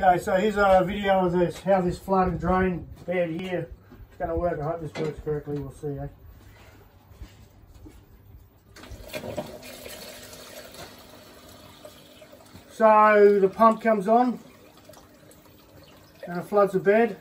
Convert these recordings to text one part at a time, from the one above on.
Okay, so here's a video of this, how this flood and drain bed here is going to work. I hope this works correctly, we'll see. Eh? So the pump comes on and it floods the bed.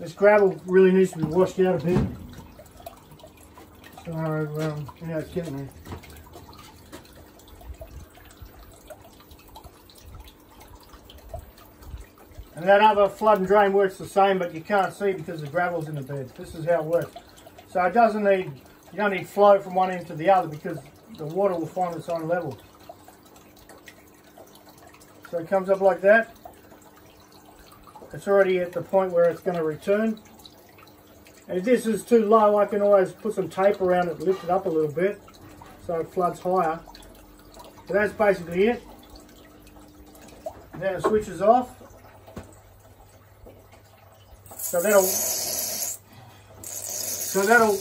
This gravel really needs to be washed out a bit. So, um, it's getting there. And that other flood and drain works the same, but you can't see because the gravel's in the bed. This is how it works. So it doesn't need, you don't need flow from one end to the other because the water will find its own level. So it comes up like that it's already at the point where it's going to return. And if this is too low, I can always put some tape around it, lift it up a little bit, so it floods higher. So that's basically it. Then it switches off. So that'll, so that'll,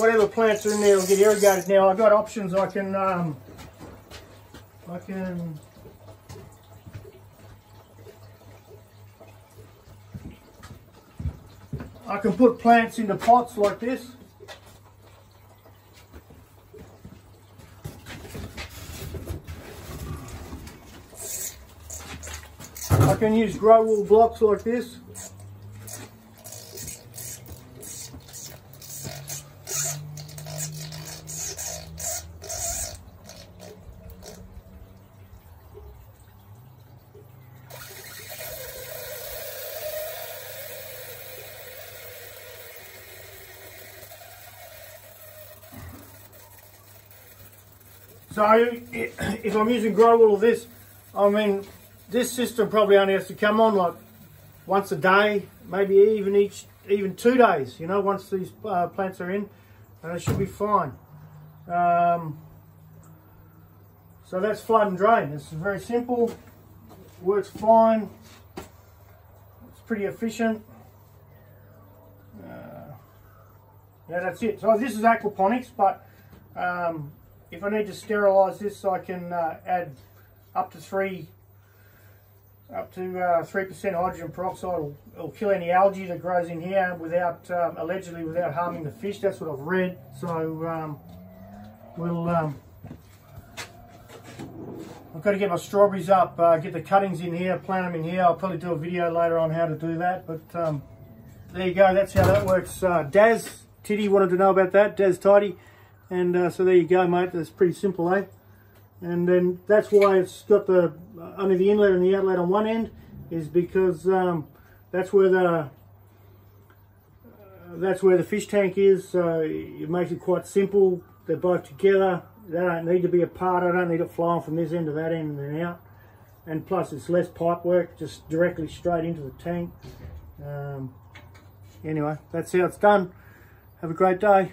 whatever plants are in there will get irrigated. Now I've got options. I can, um, I can I can put plants into pots like this. I can use grow wool blocks like this. So if I'm using grow all of this, I mean, this system probably only has to come on like once a day, maybe even each, even two days, you know, once these uh, plants are in, and it should be fine. Um, so that's flood and drain. It's very simple, works fine, it's pretty efficient. Uh, yeah, that's it. So this is aquaponics, but um, if I need to sterilise this, I can uh, add up to three up to uh, three percent hydrogen peroxide. It'll, it'll, kill any algae that grows in here without um, allegedly without harming the fish. That's what I've read. So um, we'll. Um, I've got to get my strawberries up, uh, get the cuttings in here, plant them in here. I'll probably do a video later on how to do that. But um, there you go. That's how that works. Uh, Daz Tiddy wanted to know about that. Daz Tidy. And uh, so there you go, mate. That's pretty simple, eh? And then that's why it's got the uh, only the inlet and the outlet on one end is because um, that's where the uh, that's where the fish tank is. So it makes it quite simple. They're both together. They don't need to be apart. I don't need it flowing from this end to that end and out. And plus, it's less pipe work, just directly straight into the tank. Um, anyway, that's how it's done. Have a great day.